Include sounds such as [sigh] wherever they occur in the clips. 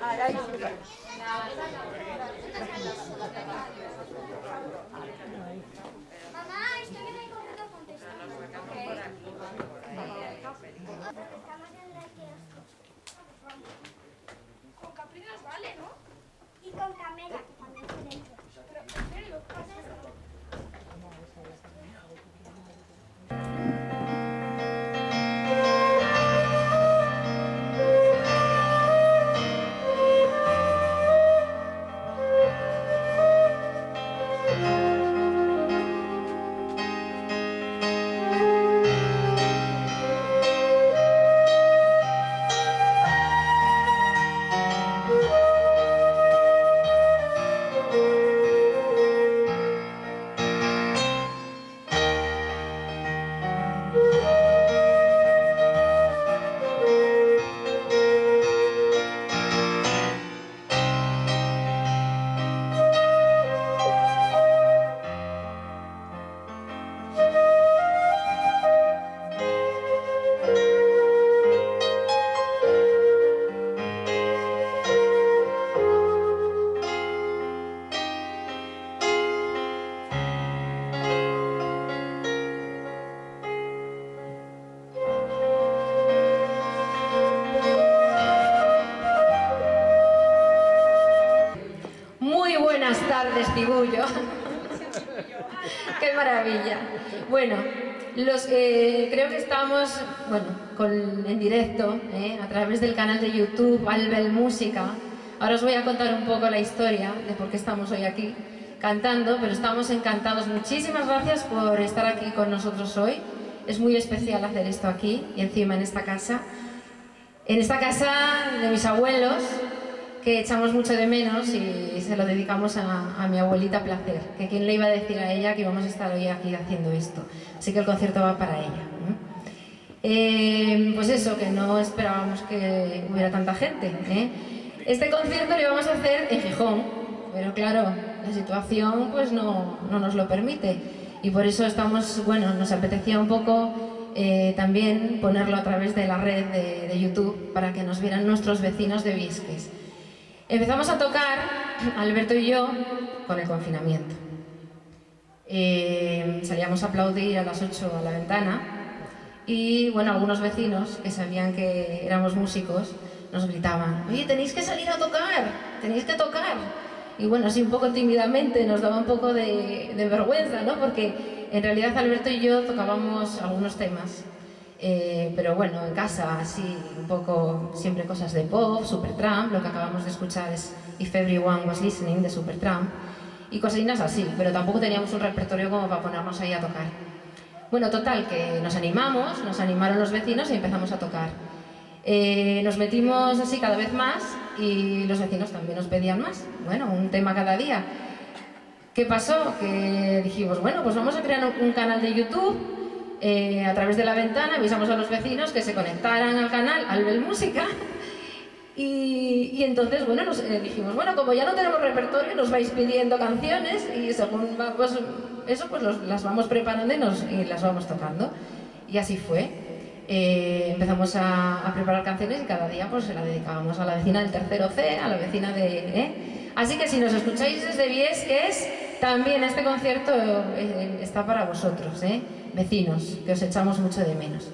Ara Música. Ahora os voy a contar un poco la historia de por qué estamos hoy aquí cantando, pero estamos encantados. Muchísimas gracias por estar aquí con nosotros hoy. Es muy especial hacer esto aquí y encima en esta casa. En esta casa de mis abuelos, que echamos mucho de menos y se lo dedicamos a, a, mi abuelita Placer, que quién le iba a decir a ella que íbamos a estar hoy aquí haciendo esto. Así que el concierto va para ella. Eh, pues eso, que no esperábamos que hubiera tanta gente. ¿eh? Este concierto lo íbamos a hacer en Gijón, pero claro, la situación pues no, no nos lo permite. Y por eso estamos, bueno, nos apetecía un poco eh, también ponerlo a través de la red de, de YouTube para que nos vieran nuestros vecinos de Visques. Empezamos a tocar, Alberto y yo, con el confinamiento. Eh, salíamos a aplaudir a las 8 a la ventana y, bueno, algunos vecinos que sabían que éramos músicos nos gritaban, oye, tenéis que salir a tocar, tenéis que tocar. Y bueno, así un poco tímidamente nos daba un poco de, de vergüenza, ¿no? Porque en realidad Alberto y yo tocábamos algunos temas eh, pero bueno, en casa así un poco siempre cosas de pop, Supertramp, lo que acabamos de escuchar es If Everyone Was Listening de Supertramp y cosinas así, pero tampoco teníamos un repertorio como para ponernos ahí a tocar. Bueno, total, que nos animamos, nos animaron los vecinos y empezamos a tocar. Eh, nos metimos así cada vez más y los vecinos también nos pedían más. Bueno, un tema cada día. ¿Qué pasó? Que dijimos, bueno, pues vamos a crear un canal de YouTube eh, a través de la ventana avisamos a los vecinos que se conectaran al canal Albel Música [laughs] y, y, entonces, bueno, nos eh, dijimos, bueno, como ya no tenemos repertorio, nos vais pidiendo canciones y según vamos, eso, pues los, las vamos preparando y, nos, y, las vamos tocando. Y así fue. Eh, empezamos a, a, preparar canciones y cada día pues se la dedicábamos a la vecina del tercero C, a la vecina de... Así que si nos escucháis desde Viesques, también este concierto está para vosotros, ¿eh? vecinos, que os echamos mucho de menos.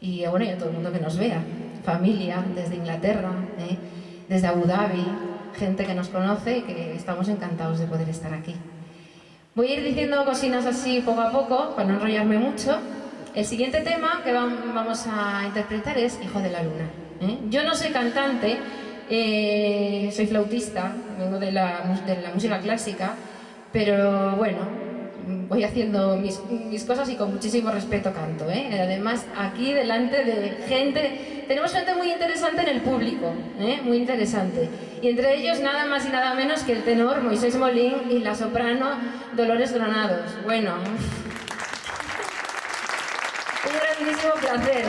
Y bueno, y a todo el mundo que nos vea, familia desde Inglaterra, ¿eh? desde Abu Dhabi, gente que nos conoce y que estamos encantados de poder estar aquí. Voy a ir diciendo cosinas así poco a poco, para no enrollarme mucho. El siguiente tema que vamos a interpretar es Hijo de la Luna. ¿eh? Yo no soy cantante, eh, soy flautista, vengo de la, de la música clásica, pero bueno, voy haciendo mis, mis, cosas y con muchísimo respeto canto. ¿eh? Además, aquí delante de gente, tenemos gente muy interesante en el público, ¿eh? muy interesante. Y entre ellos nada más y nada menos que el tenor Moisés Molín y la soprano Dolores Granados. Bueno, grandísimo placer.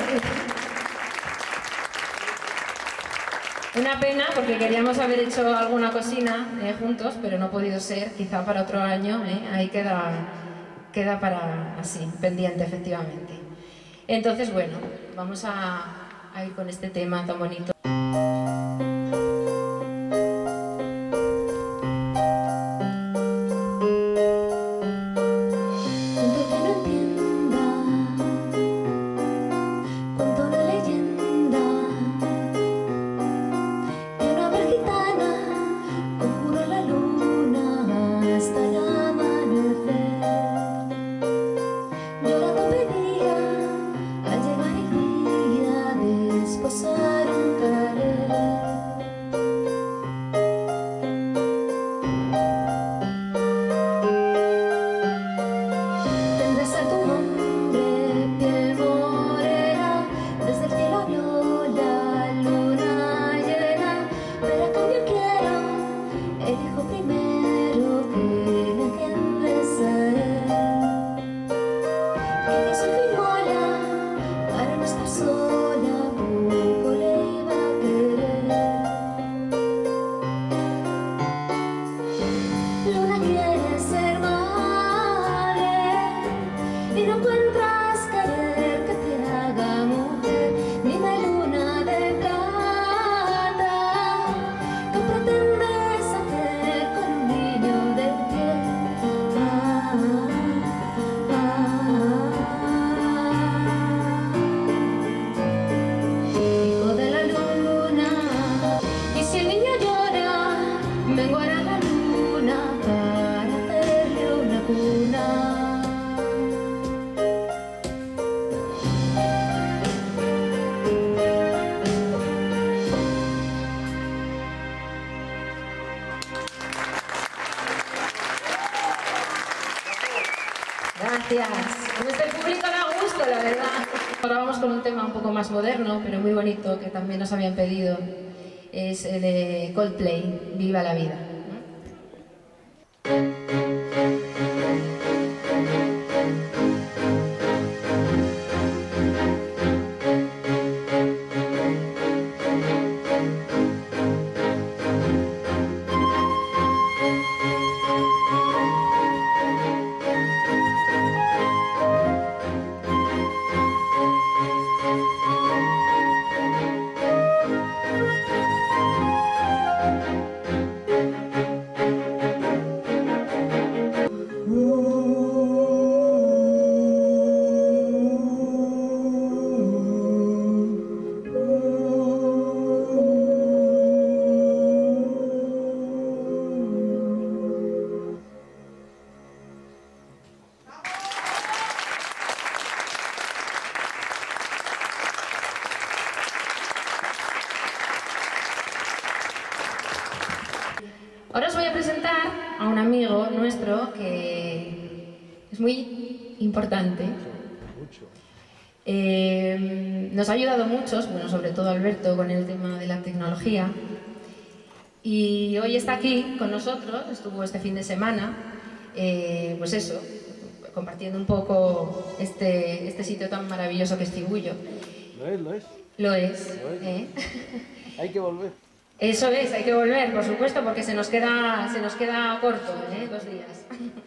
Una pena porque queríamos haber hecho alguna cocina eh, juntos, pero no ha podido ser, quizá para otro año, eh, ahí queda, queda para así, pendiente efectivamente. Entonces, bueno, vamos a, a ir con este tema tan bonito. Nos habían pedido. Es el de Coldplay, Viva la vida. Muchos, bueno, sobre todo Alberto con el tema de la tecnología. Y hoy está aquí con nosotros, estuvo este fin de semana, eh, pues eso, compartiendo un poco este, este sitio tan maravilloso que es Cibullo. Lo es, lo es. Lo es, ¿eh? [laughs] Hay que volver. Eso es, hay que volver, por supuesto, porque se nos queda, se nos queda corto, ¿eh? Dos días. [laughs]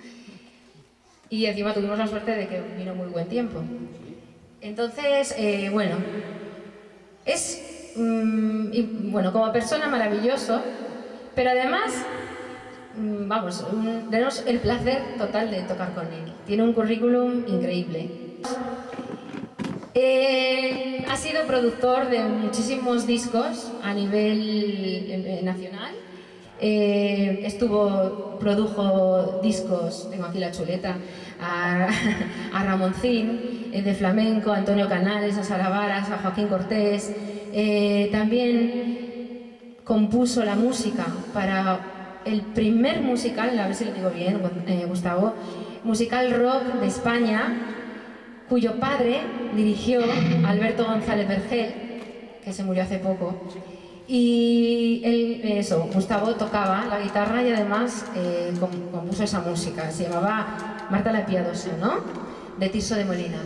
Y encima tuvimos la suerte de que vino muy buen tiempo. Entonces, eh, bueno, es, mm, bueno, como persona maravilloso, pero además, mm, vamos, tenemos el placer total de tocar con él. Tiene un currículum increíble. Eh, ha sido productor de muchísimos discos a nivel eh, nacional. Eh, estuvo, produjo discos, tengo aquí la chuleta, a, [laughs] a Ramoncín, de flamenco, a Antonio Canales, a Sara Varas, a Joaquín Cortés. Eh, también compuso la música para el primer musical, a ver si lo digo bien, eh, Gustavo, musical rock de España, cuyo padre dirigió Alberto González Vergel, que se murió hace poco. Y él, eso, Gustavo tocaba la guitarra y además eh, com- compuso esa música. Se llamaba Marta la Piadosa, ¿no? De Tirso de Molina.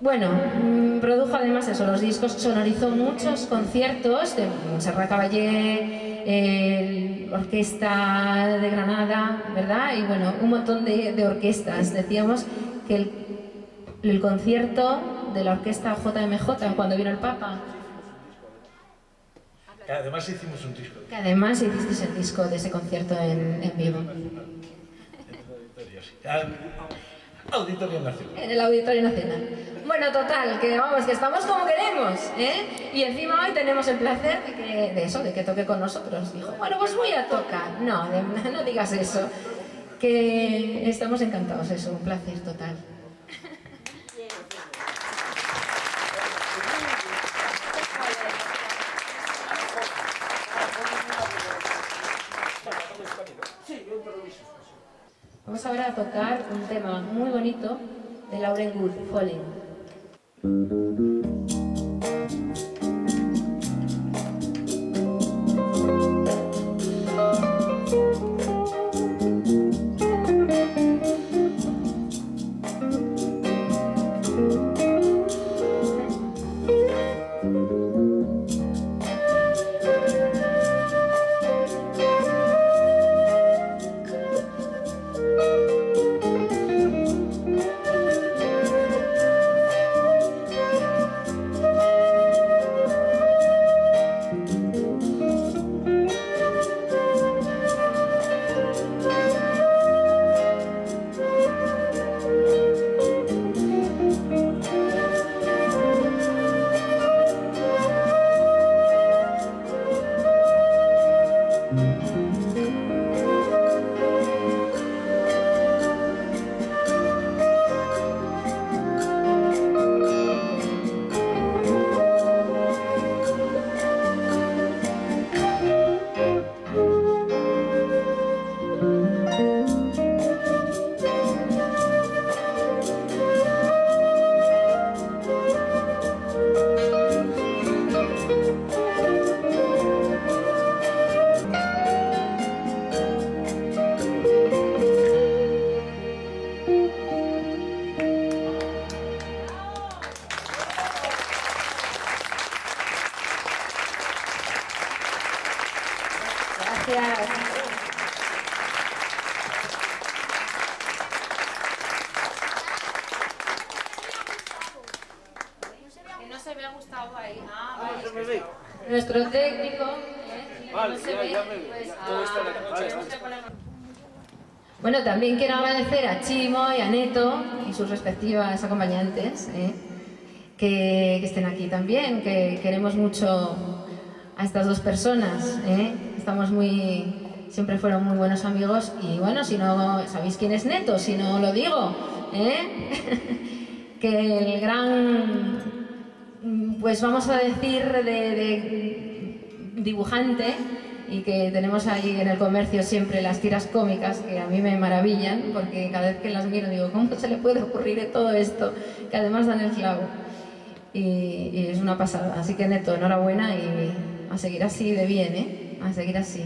bueno, mm, produjo además eso, los discos, sonorizó muchos conciertos de Serra Caballé, Orquesta de Granada, ¿verdad? Y bueno, un montón de, orquestas. Decíamos que el concierto de la orquesta JMJ cuando vino el Papa, Que además hicimos un disco. que además hicisteis el disco de ese concierto en, en vivo, Auditorio, Nacional. en el Auditorio Nacional. Bueno, total, que vamos, que estamos como queremos, ¿eh? Y encima hoy tenemos el placer de, que, de eso, de que toque con nosotros. Dijo, bueno, pues voy a tocar. No, de- [laughs] no digas eso. Que estamos encantados, eso, un placer total. Vamos ahora a tocar un tema muy bonito de Lauren Wood, Falling. Bueno, también quiero agradecer a Chimo y a Neto y sus respectivas acompañantes ¿eh? que, estén aquí también, que queremos mucho a estas dos personas. ¿eh? Estamos muy, siempre fueron muy buenos amigos y bueno, si no sabéis quién es Neto, si no lo digo, ¿eh? [laughs] que el gran, pues vamos a decir, de, de dibujante y que tenemos ahí en el comercio siempre las tiras cómicas que a mí me maravillan porque cada vez que las miro digo, ¿cómo se le puede ocurrir todo esto? Que además dan el clavo. Y, y es una pasada. Así que Neto, enhorabuena y a seguir así de bien, ¿eh? A seguir así.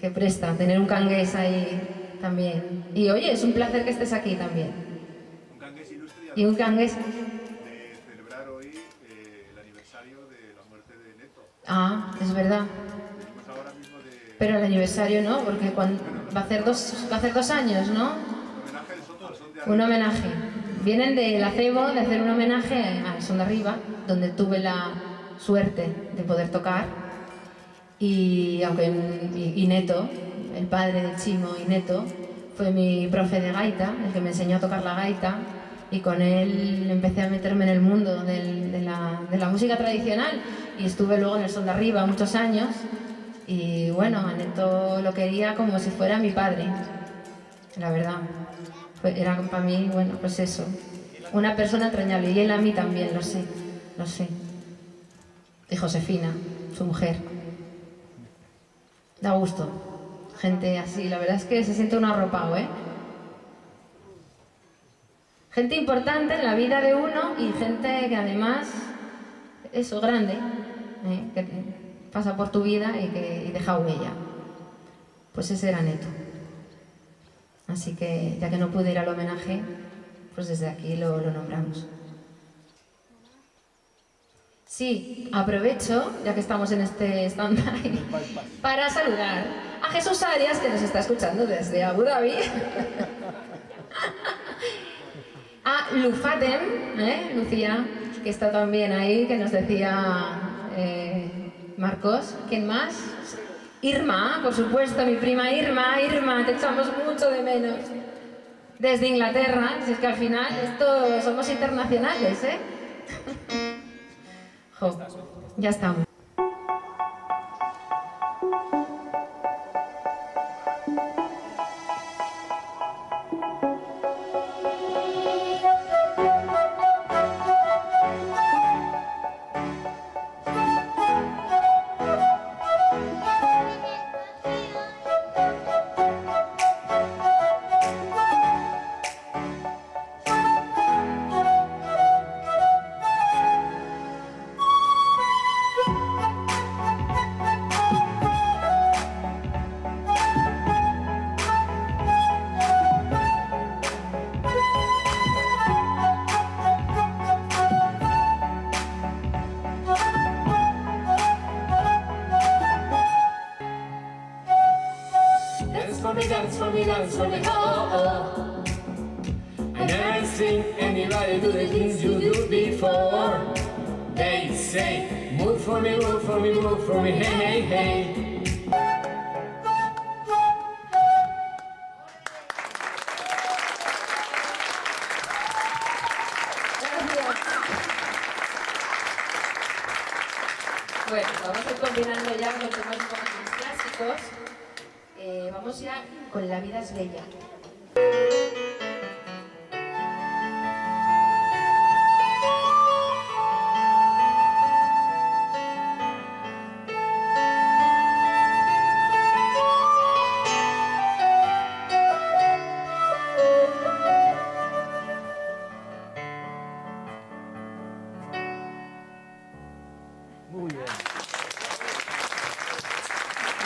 Que presta, tener un cangués ahí también. Y oye, es un placer que estés aquí también. Un cangués ilustre Y un cangués... de celebrar hoy eh, el aniversario de la muerte de Neto. Ah, es verdad. Pero el aniversario no, porque cuando, va, a hacer dos, va a hacer dos años, ¿no? Un homenaje. Vienen del acebo de hacer un homenaje al Son de Arriba, donde tuve la suerte de poder tocar. Y aunque y Neto, el padre del Chimo y Neto, fue mi profe de gaita, el que me enseñó a tocar la gaita. Y con él empecé a meterme en el mundo del- de, la, de la música tradicional. Y estuve luego en el Son de Arriba muchos años. Y bueno, a Neto lo quería como si fuera mi padre, la verdad. Era para mí, bueno, pues eso, una persona entrañable. Y él a mí también, lo sé, lo sé. Y Josefina, su mujer. Da gusto. Gente así, la verdad es que se siente un arropado, ¿eh? Gente importante en la vida de uno y gente que además, eso, grande, ¿eh? Pasa por tu vida y que y deja huella. Pues ese era Neto. Así que, ya que no pude ir al homenaje, pues desde aquí lo, nombramos. Sí, aprovecho, ya que estamos en este stand-by, [laughs] para saludar a Jesús Arias, que nos está escuchando desde Abu Dhabi. [laughs] A Lufaten, ¿eh? Lucía, que está también ahí, que nos decía eh, Marcos. ¿Quién más? Irma, por supuesto, mi prima Irma. Irma, te echamos mucho de menos. Desde Inglaterra, si es que al final esto somos internacionales, ¿eh? [laughs] Jo, ya estamos.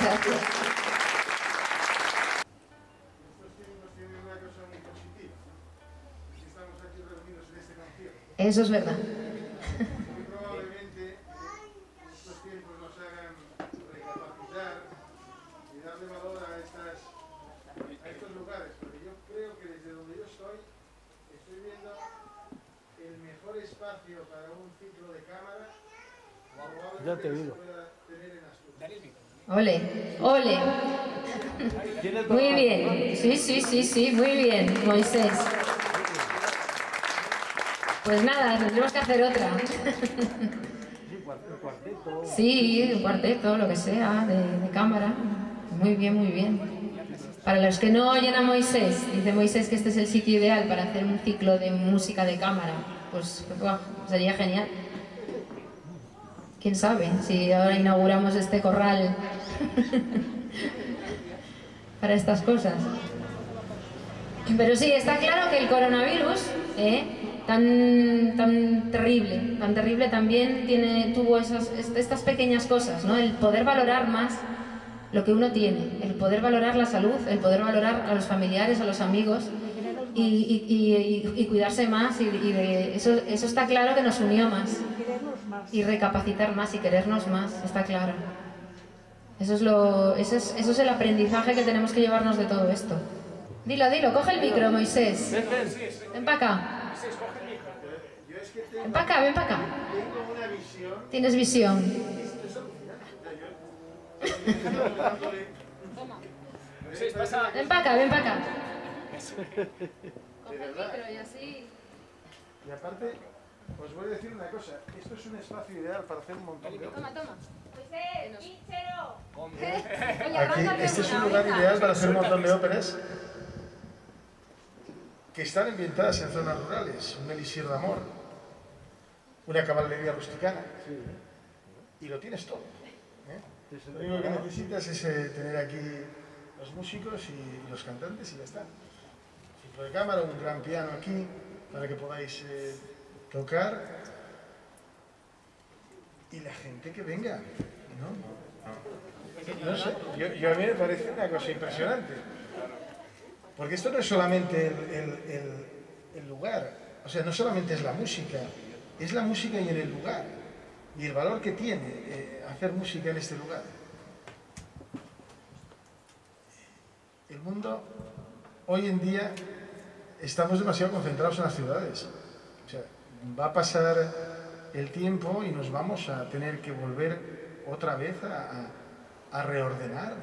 Concierto. Eso es verdad. Muy probablemente eh, estos tiempos nos hagan recapacitar y darle valor a, estas, a estos lugares. Porque yo creo que desde donde yo estoy, estoy viendo el mejor espacio para un ciclo de cámara probablemente Ya te que se digo. pueda tener en Asturias. Ole, ole. ¿Tienes Muy todo? bien. Sí, sí, sí, sí, muy bien, Moisés. Pues nada, tendremos que hacer otra. Sí, un cuarteto. Lo que sea, de, cámara. Muy bien, muy bien. Para los que no oyen a Moisés, dice Moisés que este es el sitio ideal para hacer un ciclo de música de cámara. Pues sería genial. ¿Quién sabe si ahora inauguramos este corral [laughs] para estas cosas? Pero sí, está claro que el coronavirus, ¿eh? Tan, tan terrible, tan terrible también tiene, tuvo esas, est- estas pequeñas cosas, ¿no? El poder valorar más lo que uno tiene, el poder valorar la salud, el poder valorar a los familiares, a los amigos y, y- y- y- cuidarse más y, de- eso, eso está claro que nos unió más y recapacitar más y querernos más, está claro. Eso es, lo, eso, es, eso es el aprendizaje que tenemos que llevarnos de todo esto. Dilo, dilo, coge el micro, Moisés. Ven para acá. Yo es que tengo, Ven para acá, ven para acá. tengo una visión Tienes visión. Ven para acá, ven para acá. de verdad. y así. Y aparte, os voy a decir una cosa, esto es un espacio ideal para hacer un montón de Toma, toma. Aquí, este es un lugar ideal para hacer un montón de óperas que están ambientadas en zonas rurales, un elixir de amor, una caballería rusticana, y lo tienes todo. ¿eh? Lo único que necesitas es eh, tener aquí los músicos y los cantantes y ya está. Ciclo de cámara, un gran piano aquí para que podáis eh, tocar y la gente que venga, ¿no? No sé, yo, yo a mí me parece una cosa impresionante. Porque esto no es solamente el, el- el- el lugar, o sea, no solamente es la música, es la música y en el lugar. y el valor que tiene eh, hacer música en este lugar. El mundo, hoy en día, estamos demasiado concentrados en las ciudades. O sea, va a pasar el tiempo y nos vamos a tener que volver otra vez a, a- a reordenar.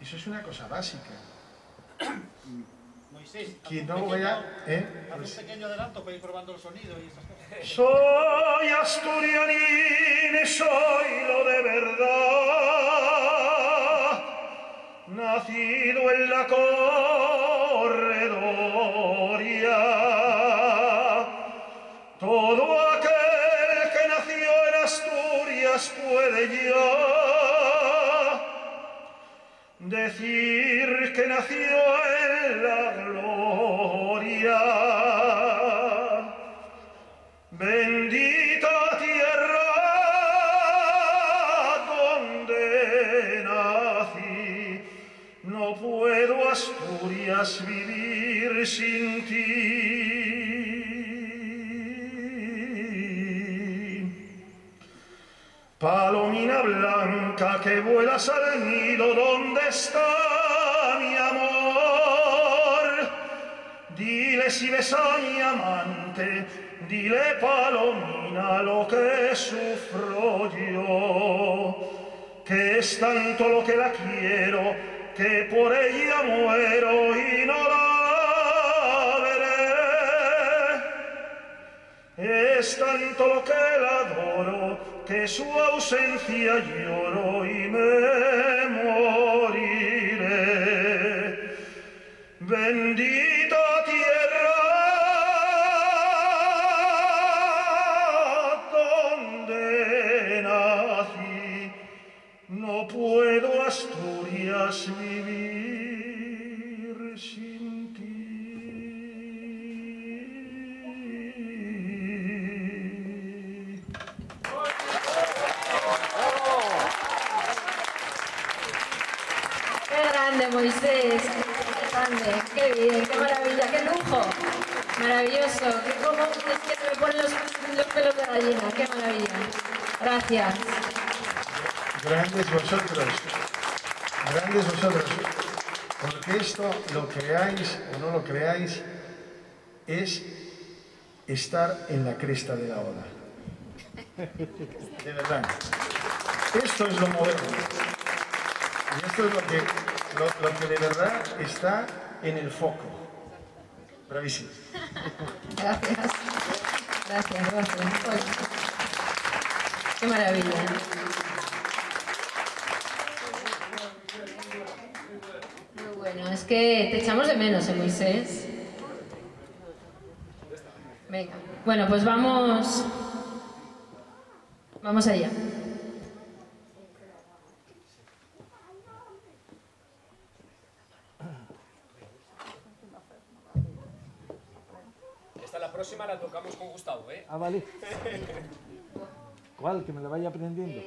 Eso es una cosa básica. Moisés, Quien no lo vea, ¿eh? haz Pues- un pequeño adelanto para ir probando el sonido y esas cosas. [laughs] Soy asturianín y soy lo de verdad, nacido en la corredoria. Todo aquel que nació en Asturias puede ya decir que nació en Vivir sin ti. Palomina blanca que vuelas al nido, ¿dónde está mi amor? Dile si ves a mi amante, dile Palomina lo que sufro yo, que es tanto lo que la quiero, que por ella muero y no la veré. Es tanto lo que la adoro, que su ausencia lloro y me Moisés. Qué bien, qué maravilla, qué lujo. Maravilloso. Qué cómo es que se ponen los, los pelos de gallina. Qué maravilla. Gracias. Grandes vosotros, grandes vosotros, porque esto, lo creáis o no lo creáis, es estar en la cresta de la ola. De verdad. Esto es lo moderno. Y esto es lo que, lo, que de verdad está en el foco. Bravísimo. Gracias. Gracias, gracias. Qué maravilla. Muy bueno, es que te echamos de menos, ¿eh, Moisés? Venga. Bueno, pues vamos. Vamos allá. Esta la tocamos con Gustavo, ¿eh? Ah, vale. [laughs] ¿Cuál? Que me la vaya aprendiendo.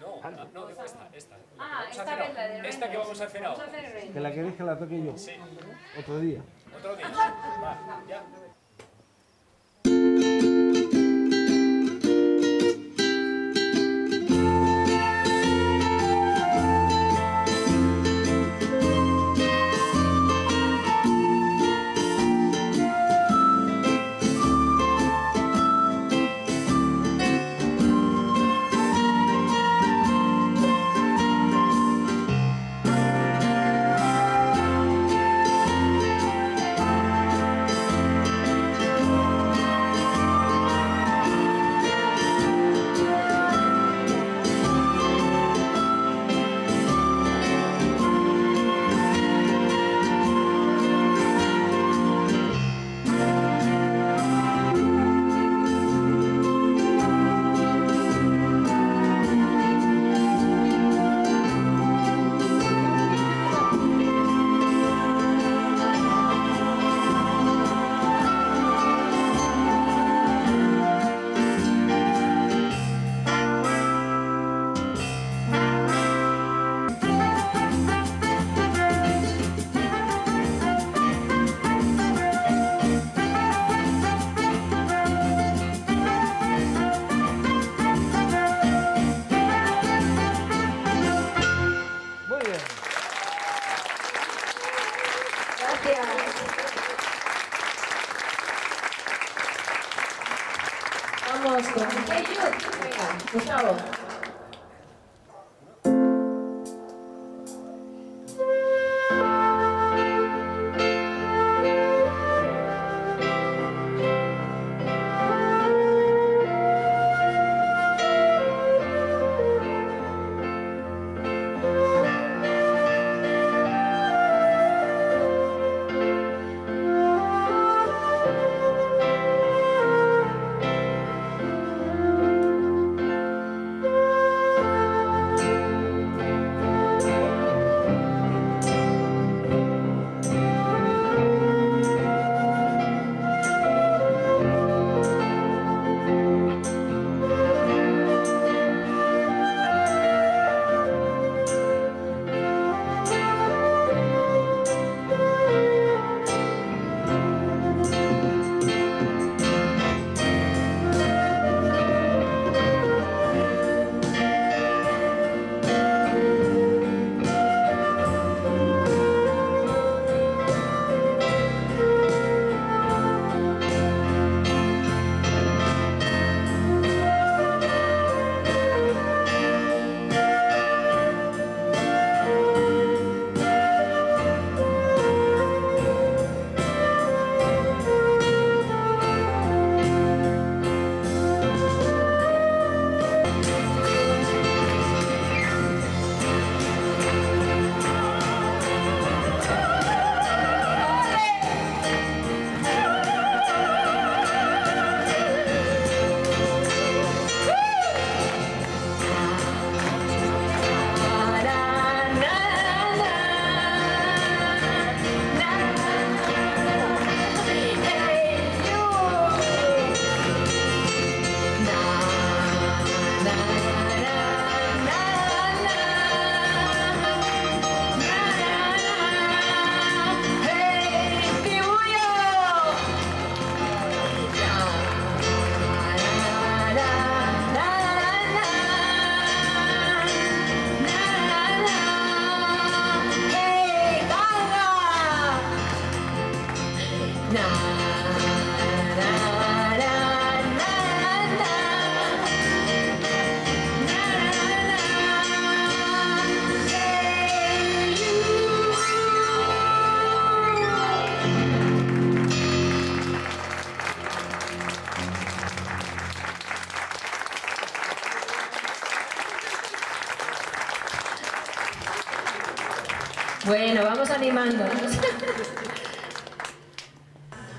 No, ah, no, digo esta, esta. Que Ah, vamos a esta hacer vez la de Esta que vamos a hacer ahora. Que la que dije la toque yo. Sí. Otro día. Otro día. [laughs] Va, ya.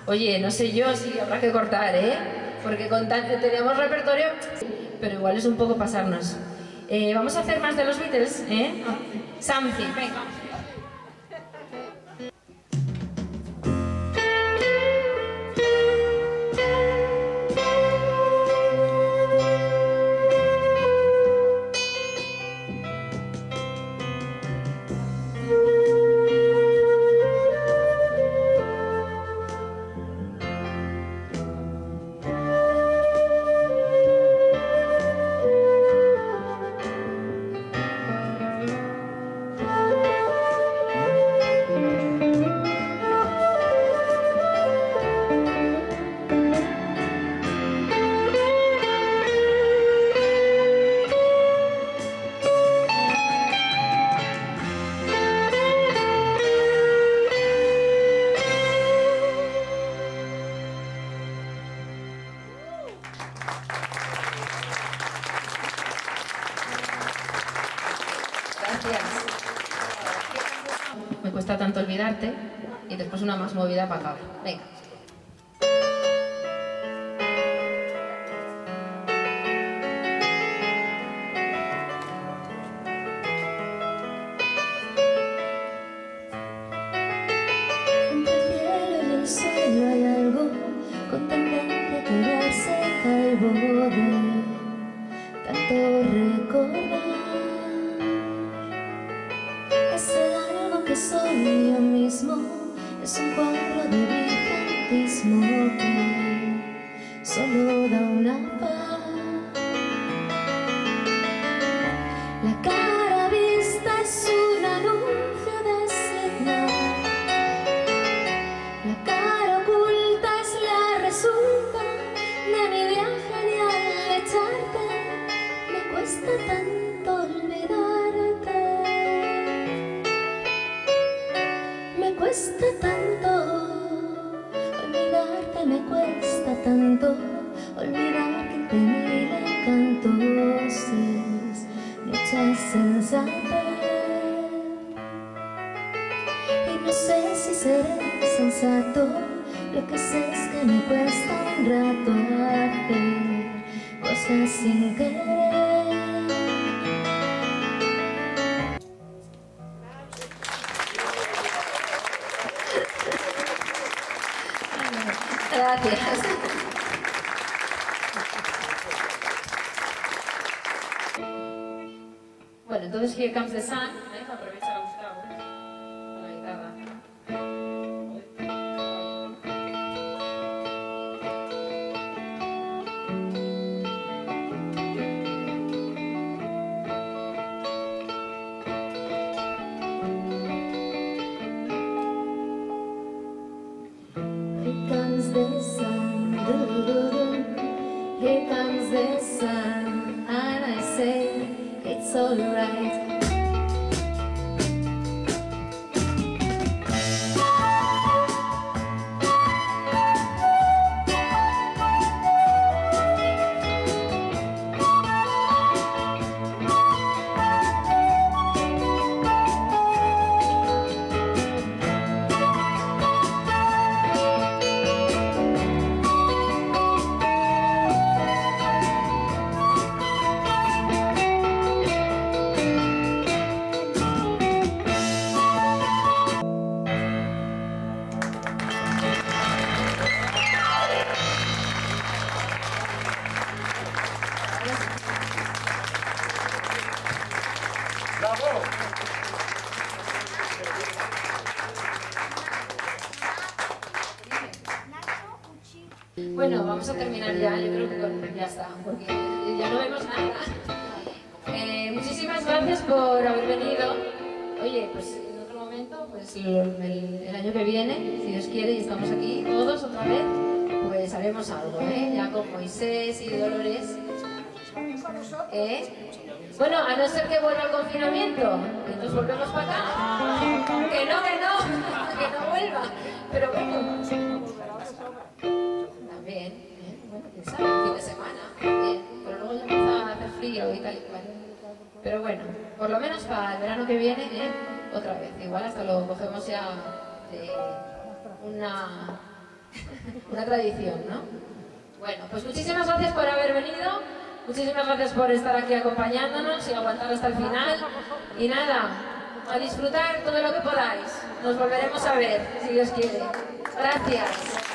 Oye, no sé yo si habrá que cortar, ¿eh? Porque con tan- tenemos repertorio, pero igual es un poco pasarnos. Eh, vamos a hacer más de los Beatles, ¿eh? Something, venga. Y después una más movida para acabar. Here Comes the Sun. Eh, muchísimas gracias por haber venido. Oye, pues en otro momento, pues el, año que viene, si Dios quiere, y estamos aquí todos otra vez, pues haremos algo, ¿eh? Ya con Moisés y Dolores. ¿Eh? Bueno, a no ser que vuelva el confinamiento, que nos volvemos para acá. Que no, que no, [laughs] que no vuelva. Pero bueno, también, ¿eh? bueno, quién sabe, fin de semana, bien, pero luego ya hacer frío y tal y cual. Pero bueno, por lo menos para el verano que viene, ¿eh? otra vez, igual hasta lo cogemos ya de una, una tradición, ¿no? Bueno, pues muchísimas gracias por haber venido, muchísimas gracias por estar aquí acompañándonos y aguantar hasta el final. Y nada, a disfrutar todo lo que podáis. Nos volveremos a ver, si Dios quiere. Gracias.